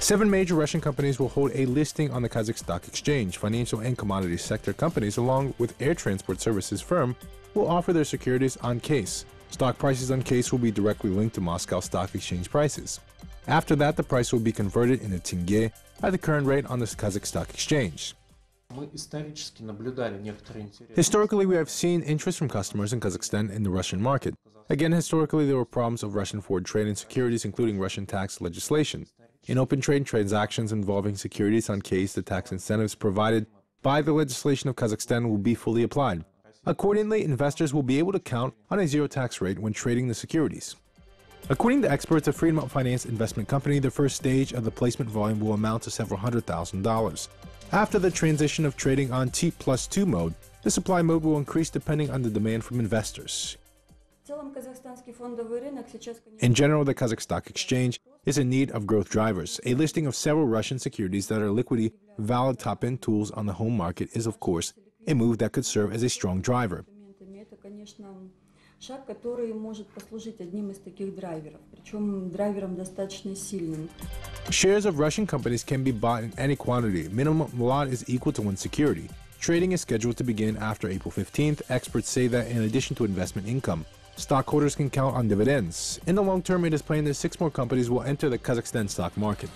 Seven major Russian companies will hold a listing on the Kazakh Stock Exchange. Financial and commodity sector companies, along with air transport services firm, will offer their securities on KASE. Stock prices on KASE will be directly linked to Moscow Stock Exchange prices. After that, the price will be converted into tenge at the current rate on the Kazakh Stock Exchange. Historically, we have seen interest from customers in Kazakhstan in the Russian market. Again, historically, there were problems of Russian forward trade in securities, including Russian tax legislation. In open trade transactions involving securities on KASE, the tax incentives provided by the legislation of Kazakhstan will be fully applied. Accordingly, investors will be able to count on a zero tax rate when trading the securities. According to experts of Freedom Finance Investment Company, the first stage of the placement volume will amount to several hundred thousand dollars. After the transition of trading on T plus 2 mode, the supply mode will increase depending on the demand from investors. In general, the Kazakh Stock Exchange is in need of growth drivers. A listing of several Russian securities that are liquidity valid top-end tools on the home market is, of course, a move that could serve as a strong driver. шаг, который может послужить одним из таких драйверов, причем драйвером достаточно сильным. Shares of Russian companies can be bought in any quantity. Minimum lot is equal to one security. Trading is scheduled to begin after April 15th. Experts say that in addition to investment income, stockholders can count on dividends. In the long term, it is planned that six more companies will enter the Kazakhstan stock market.